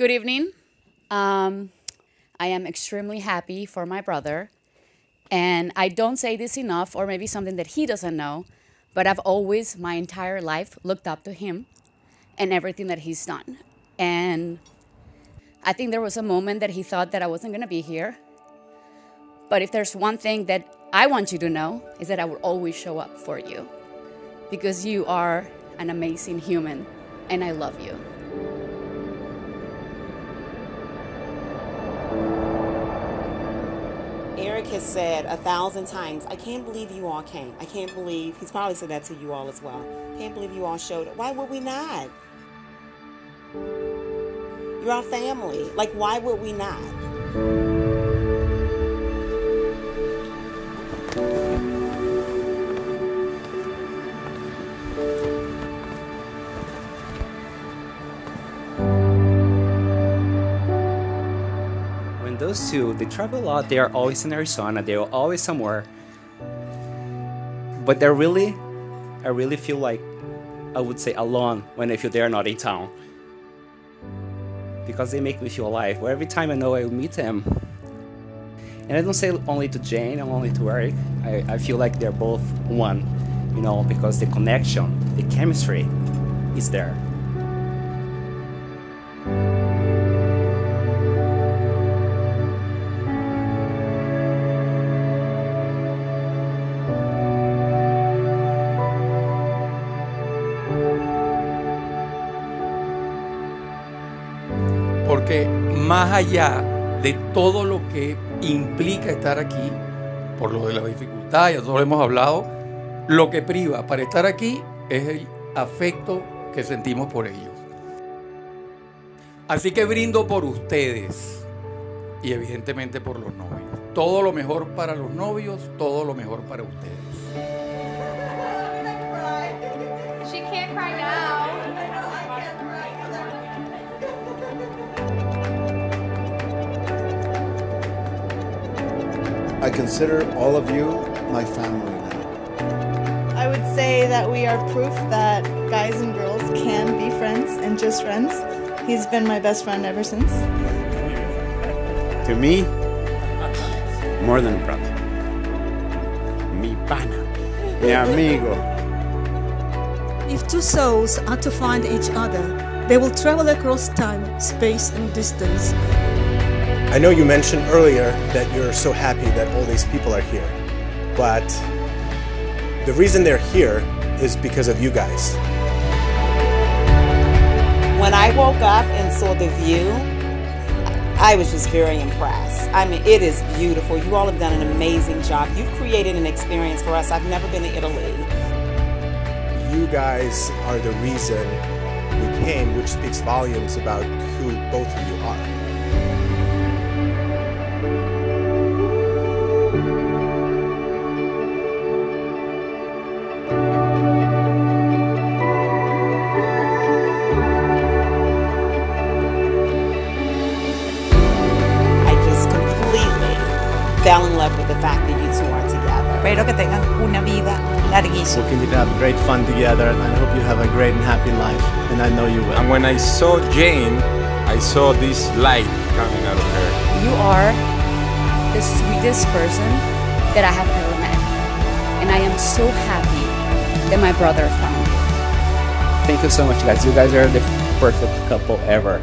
Good evening. Um, I am extremely happy for my brother. And I don't say this enough, or maybe something that he doesn't know, but I've always, my entire life, looked up to him and everything that he's done. And I think there was a moment that he thought that I wasn't going to be here. But if there's one thing that I want you to know, is that I will always show up for you because you are an amazing human and I love you. Eric has said a thousand times, I can't believe you all came. I can't believe, he's probably said that to you all as well. Can't believe you all showed up. Why would we not? You're our family. Like, why would we not? Those two, they travel a lot, they are always in Arizona, they're always somewhere. But they're really, I really feel like, I would say alone when I feel they're not in town. Because they make me feel alive. Where every time I know I will meet them. And I don't say only to Jane and only to Eric. I, I feel like they're both one, you know, because the connection, the chemistry is there. Porque más allá de todo lo que implica estar aquí, por lo de la dificultad, ya todos hemos hablado, lo que priva para estar aquí es el afecto que sentimos por ellos. Así que brindo por ustedes y evidentemente por los novios. Todo lo mejor para los novios, todo lo mejor para ustedes. She can't cry now. I consider all of you my family now. I would say that we are proof that guys and girls can be friends and just friends. He's been my best friend ever since. To me, more than a brother. Mi pana, mi amigo. If two souls are to find each other, they will travel across time, space, and distance. I know you mentioned earlier that you're so happy that all these people are here, but the reason they're here is because of you guys. When I woke up and saw the view, I was just very impressed. I mean, it is beautiful. You all have done an amazing job. You've created an experience for us. I've never been to Italy. You guys are the reason we came, which speaks volumes about who both of you are. Fell in love with the fact that you two are together. Espero que tengan una vida larguísima. We'll continue to have great fun together, and I hope you have a great and happy life, and I know you will. And when I saw Jane, I saw this light coming out of her. You are the sweetest person that I have ever met. And I am so happy that my brother found you. Thank you so much, guys. You guys are the perfect couple ever.